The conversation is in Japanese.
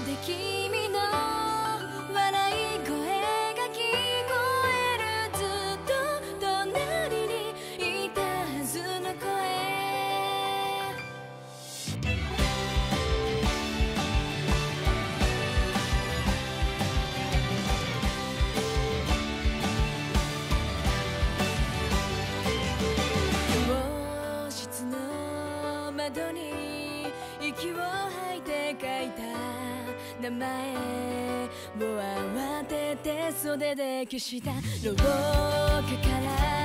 で君の笑い声が聞こえるずっと隣にいたはずの声教室の窓に息を吐いて書いた名前を慌てて袖で消した廊下から君の声がしたから